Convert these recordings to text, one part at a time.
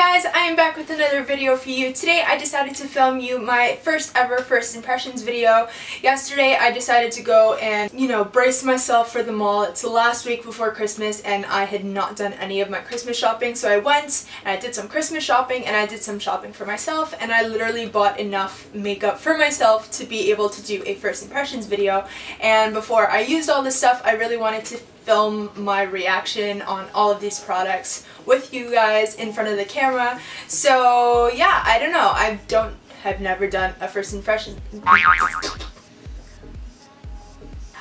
guys, I am back with another video for you. Today I decided to film you my first ever first impressions video. Yesterday I decided to go and, you know, brace myself for the mall. It's the last week before Christmas and I had not done any of my Christmas shopping so I went and I did some Christmas shopping and I did some shopping for myself and I literally bought enough makeup for myself to be able to do a first impressions video and before I used all this stuff I really wanted to film my reaction on all of these products with you guys in front of the camera. So yeah, I don't know. I don't have never done a first impression.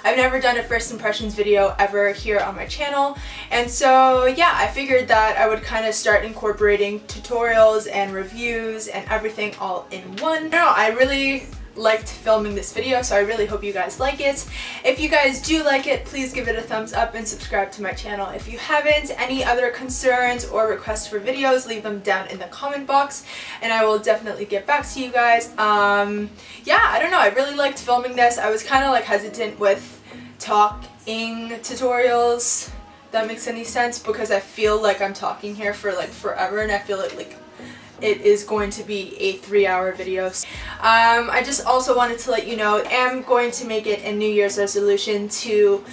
I've never done a first impressions video ever here on my channel and so yeah I figured that I would kind of start incorporating tutorials and reviews and everything all in one. No, I really liked filming this video so I really hope you guys like it. If you guys do like it please give it a thumbs up and subscribe to my channel. If you haven't, any other concerns or requests for videos leave them down in the comment box and I will definitely get back to you guys. Um, yeah, I don't know, I really liked filming this. I was kind of like hesitant with talking tutorials that makes any sense because I feel like I'm talking here for like forever and I feel like like it is going to be a three hour video. Um, I just also wanted to let you know I am going to make it a New Year's resolution to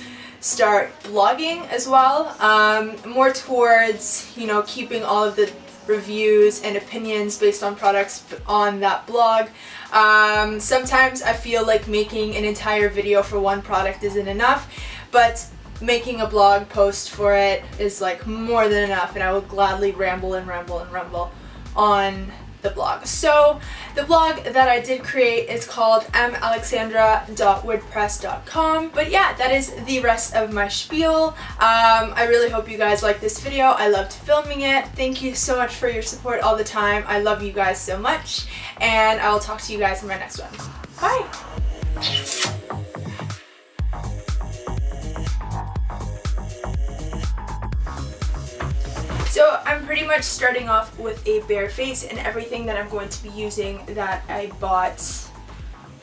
start blogging as well. Um, more towards, you know, keeping all of the reviews and opinions based on products on that blog. Um, sometimes I feel like making an entire video for one product isn't enough, but making a blog post for it is like more than enough and I will gladly ramble and ramble and ramble on the blog. So the blog that I did create is called malexandra.wordpress.com. But yeah, that is the rest of my spiel. Um, I really hope you guys like this video. I loved filming it. Thank you so much for your support all the time. I love you guys so much. And I will talk to you guys in my next one. Bye! So I'm pretty much starting off with a bare face and everything that I'm going to be using that I bought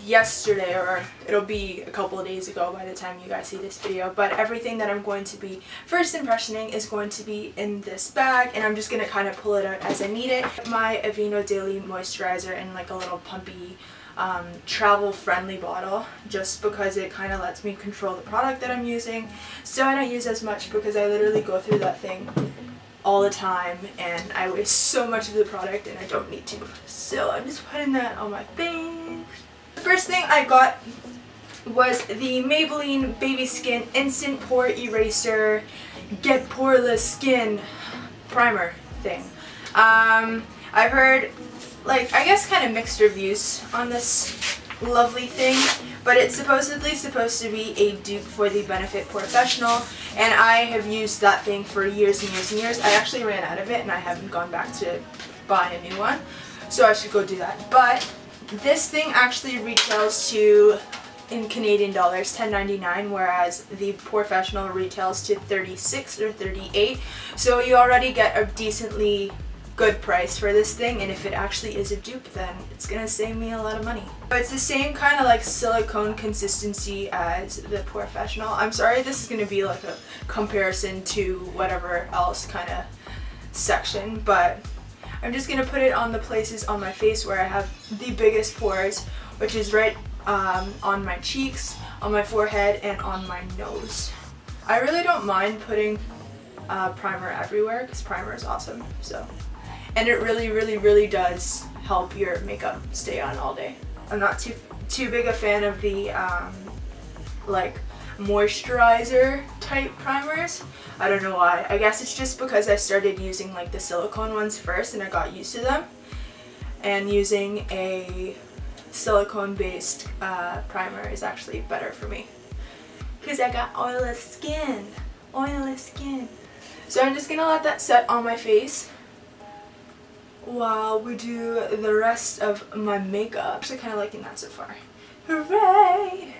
yesterday or it'll be a couple of days ago by the time you guys see this video but everything that I'm going to be first impressioning is going to be in this bag and I'm just going to kind of pull it out as I need it. My Aveeno Daily Moisturizer in like a little pumpy um, travel friendly bottle just because it kind of lets me control the product that I'm using so I don't use as much because I literally go through that thing all the time and I waste so much of the product and I don't need to. So I'm just putting that on my face. The first thing I got was the Maybelline Baby Skin Instant Pore Eraser Get Poreless Skin Primer thing. Um, I've heard, like, I guess kind of mixed reviews on this lovely thing, but it's supposedly supposed to be a dupe for the Benefit POREfessional, and I have used that thing for years and years and years. I actually ran out of it, and I haven't gone back to buy a new one, so I should go do that. But this thing actually retails to, in Canadian dollars, $10.99, whereas the POREfessional retails to 36 or 38 so you already get a decently good price for this thing and if it actually is a dupe then it's gonna save me a lot of money. But it's the same kind of like silicone consistency as the POREfessional. I'm sorry this is gonna be like a comparison to whatever else kind of section but I'm just gonna put it on the places on my face where I have the biggest pores which is right um, on my cheeks, on my forehead, and on my nose. I really don't mind putting uh, primer everywhere because primer is awesome. So and it really really really does help your makeup stay on all day. I'm not too too big a fan of the um, like moisturizer type primers. I don't know why. I guess it's just because I started using like the silicone ones first and I got used to them. And using a silicone based uh, primer is actually better for me. Because I got oilless skin. Oilless skin. So I'm just gonna let that set on my face while we do the rest of my makeup. Actually kind of liking that so far. Hooray!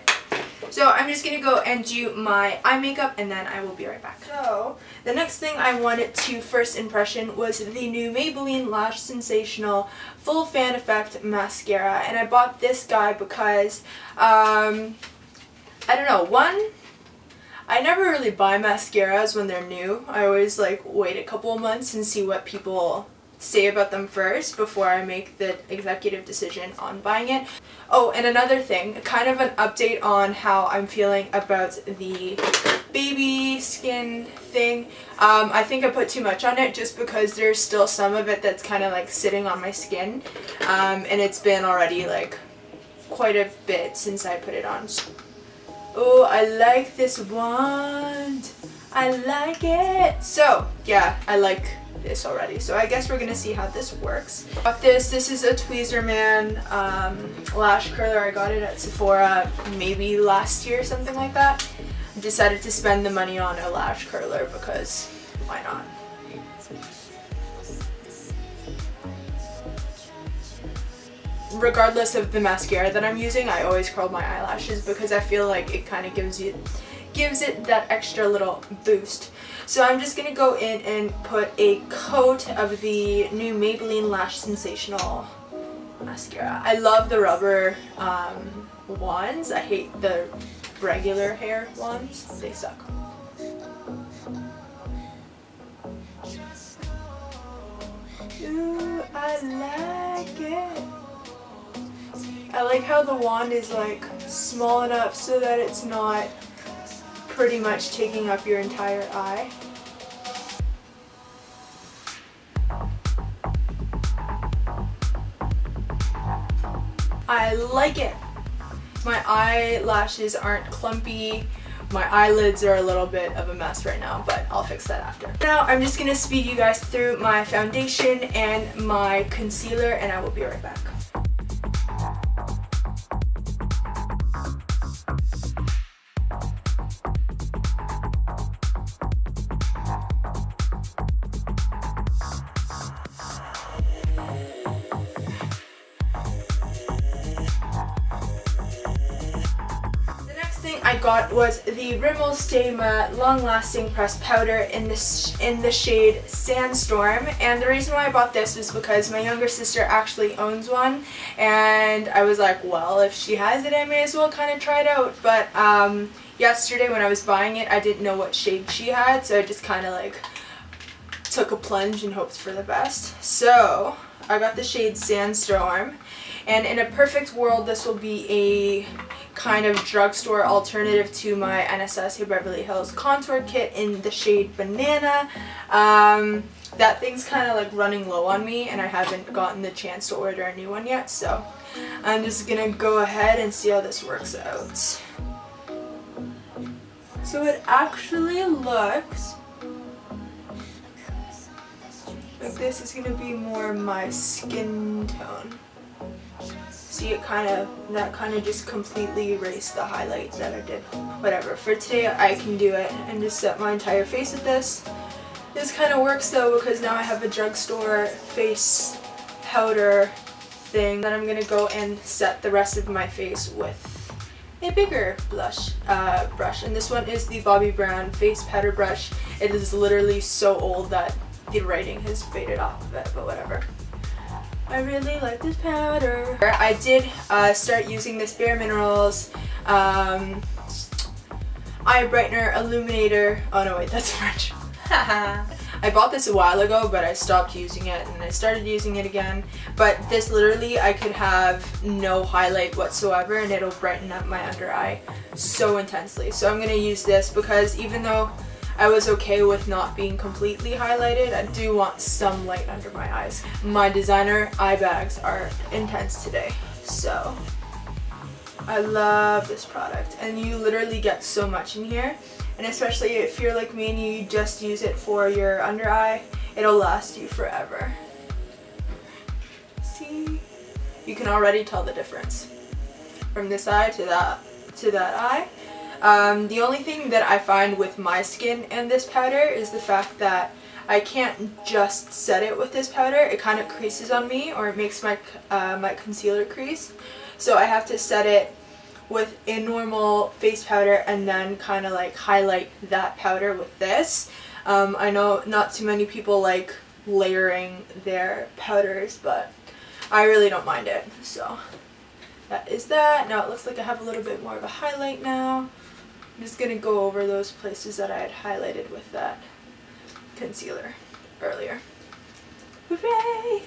So I'm just going to go and do my eye makeup and then I will be right back. So the next thing I wanted to first impression was the new Maybelline Lash Sensational Full Fan Effect Mascara and I bought this guy because um, I don't know, one I never really buy mascaras when they're new. I always like wait a couple of months and see what people say about them first before I make the executive decision on buying it. Oh, and another thing, kind of an update on how I'm feeling about the baby skin thing. Um, I think I put too much on it just because there's still some of it that's kind of like sitting on my skin. Um, and it's been already like quite a bit since I put it on. Oh, I like this wand. I like it. So, yeah, I like this already. So I guess we're gonna see how this works. Got this. This is a Tweezerman um, lash curler. I got it at Sephora maybe last year, something like that. I decided to spend the money on a lash curler because why not? Regardless of the mascara that I'm using, I always curl my eyelashes because I feel like it kind of gives you gives it that extra little boost. So I'm just going to go in and put a coat of the new Maybelline Lash Sensational mascara. I love the rubber um. I hate the regular hair ones. They suck. Ooh, I like it. I like how the wand is like small enough so that it's not pretty much taking up your entire eye. I like it. My eyelashes aren't clumpy. My eyelids are a little bit of a mess right now, but I'll fix that after. Now I'm just going to speed you guys through my foundation and my concealer and I will be right back. Was the Rimmel Matte Long Lasting Pressed Powder in the, in the shade Sandstorm. And the reason why I bought this was because my younger sister actually owns one. And I was like, well, if she has it, I may as well kind of try it out. But um, yesterday when I was buying it, I didn't know what shade she had. So I just kind of like took a plunge and hoped for the best. So I got the shade Sandstorm. And in a perfect world, this will be a kind of drugstore alternative to my Anastasia Beverly Hills contour kit in the shade Banana. Um, that thing's kind of like running low on me and I haven't gotten the chance to order a new one yet so I'm just gonna go ahead and see how this works out. So it actually looks like this is gonna be more my skin tone see it kind of, that kind of just completely erased the highlights that I did. Whatever, for today I can do it and just set my entire face with this. This kind of works though because now I have a drugstore face powder thing. Then I'm to go and set the rest of my face with a bigger blush uh, brush. And this one is the Bobbi Brown face powder brush. It is literally so old that the writing has faded off of it, but whatever. I really like this powder. I did uh, start using this Bare Minerals um, Eye Brightener Illuminator. Oh no wait, that's French. I bought this a while ago but I stopped using it and I started using it again. But this literally I could have no highlight whatsoever and it'll brighten up my under eye so intensely. So I'm going to use this because even though I was okay with not being completely highlighted. I do want some light under my eyes. My designer eye bags are intense today, so I love this product. And you literally get so much in here. And especially if you're like me and you just use it for your under eye, it'll last you forever. See? You can already tell the difference from this eye to that to that eye. Um, the only thing that I find with my skin and this powder is the fact that I can't just set it with this powder. It kind of creases on me or it makes my, uh, my concealer crease. So I have to set it with a normal face powder and then kind of like highlight that powder with this. Um, I know not too many people like layering their powders, but I really don't mind it. So that is that. Now it looks like I have a little bit more of a highlight now. I'm just going to go over those places that I had highlighted with that concealer earlier. Hooray!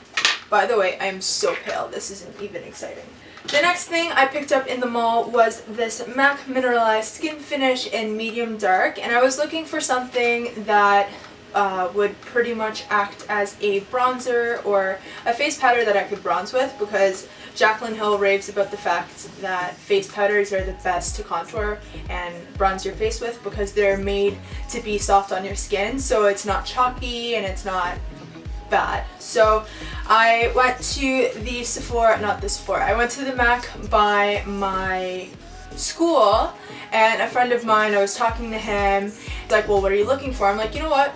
By the way, I am so pale. This isn't even exciting. The next thing I picked up in the mall was this MAC Mineralized Skin Finish in medium dark and I was looking for something that uh, would pretty much act as a bronzer or a face powder that I could bronze with because Jaclyn Hill raves about the fact that face powders are the best to contour and bronze your face with because they're made to be soft on your skin so it's not chalky and it's not bad. So I went to the Sephora, not the Sephora, I went to the MAC by my school and a friend of mine, I was talking to him, like, well, what are you looking for? I'm like, you know what?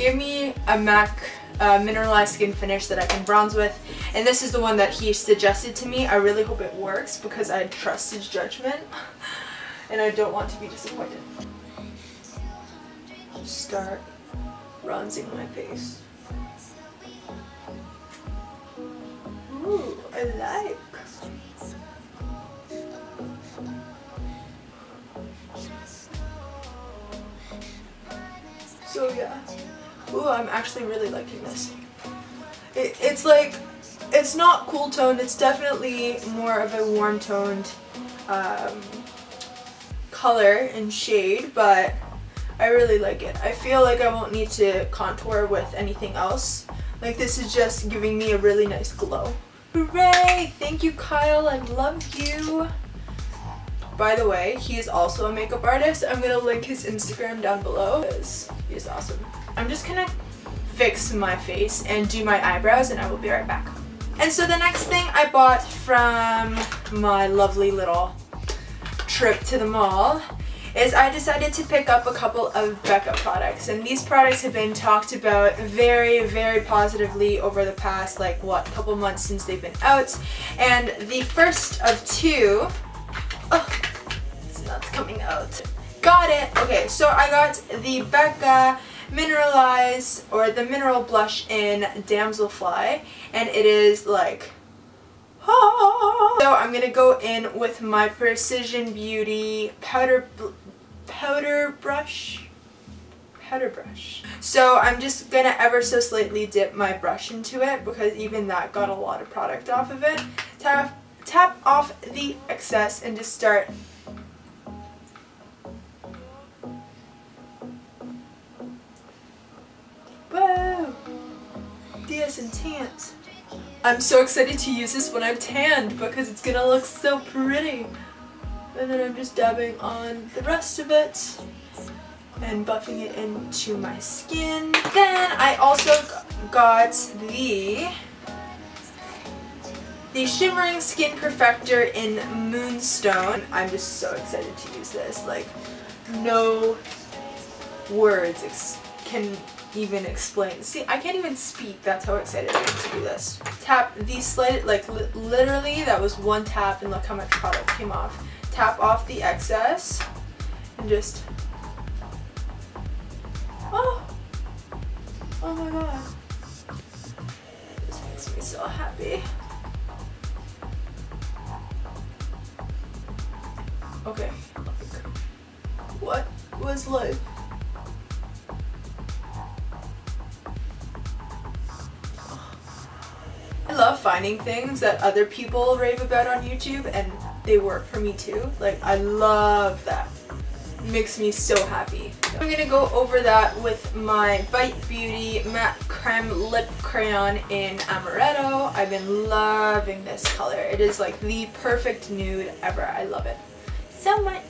Give me a MAC uh, mineralized skin finish that I can bronze with and this is the one that he suggested to me. I really hope it works because I trust his judgment and I don't want to be disappointed. Start bronzing my face. Ooh, I like. So yeah. Ooh, I'm actually really liking this. It, it's like, it's not cool toned, it's definitely more of a warm toned um, color and shade, but I really like it. I feel like I won't need to contour with anything else. Like this is just giving me a really nice glow. Hooray! Thank you, Kyle. I love you. By the way, he is also a makeup artist. I'm to link his Instagram down below because he's awesome. I'm just to fix my face and do my eyebrows and I will be right back. And so the next thing I bought from my lovely little trip to the mall is I decided to pick up a couple of Becca products and these products have been talked about very very positively over the past like what couple months since they've been out and the first of two out got it okay so I got the Becca mineralize or the mineral blush in Damselfly and it is like ah. so I'm to go in with my Precision Beauty powder powder brush. Powder brush. So I'm just to ever so slightly dip my brush into it because even that got a lot of product off of it. Tap, tap off the excess and just start Diaz Intense. I'm so excited to use this when I'm tanned because it's gonna look so pretty. And then I'm just dabbing on the rest of it and buffing it into my skin. Then I also got the the Shimmering Skin Perfector in Moonstone. I'm just so excited to use this. Like, no words can even explain. See, I can't even speak. That's how excited I am to do this. Tap the slide, like li literally that was one tap and look how much product came off. Tap off the excess and just, oh, oh my god. This makes me so happy. Okay, what was life? Finding things that other people rave about on YouTube and they work for me too. Like I love that. Makes me so happy. I'm gonna go over that with my Bite Beauty Matte Creme Lip Crayon in Amaretto. I've been loving this color. It is like the perfect nude ever. I love it so much.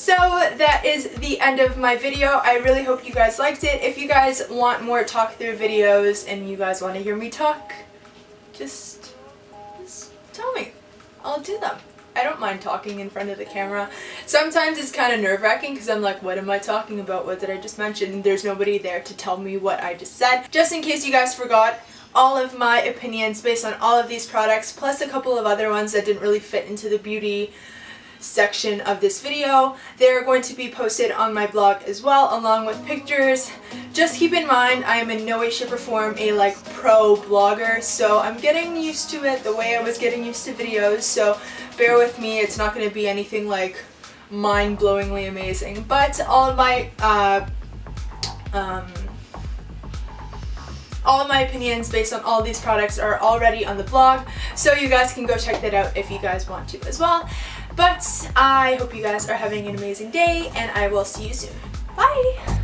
So that is the end of my video. I really hope you guys liked it. If you guys want more talk through videos and you guys want to hear me talk, just, just tell me. I'll do them. I don't mind talking in front of the camera. Sometimes it's kind of nerve-wracking because I'm like, what am I talking about? What did I just mention? There's nobody there to tell me what I just said. Just in case you guys forgot, all of my opinions based on all of these products, plus a couple of other ones that didn't really fit into the beauty section of this video. They're going to be posted on my blog as well along with pictures. Just keep in mind I am in no way shape or form a like pro blogger so I'm getting used to it the way I was getting used to videos so bear with me it's not going to be anything like mind-blowingly amazing but all my uh, um, all my opinions based on all these products are already on the blog, so you guys can go check that out if you guys want to as well. But I hope you guys are having an amazing day, and I will see you soon. Bye!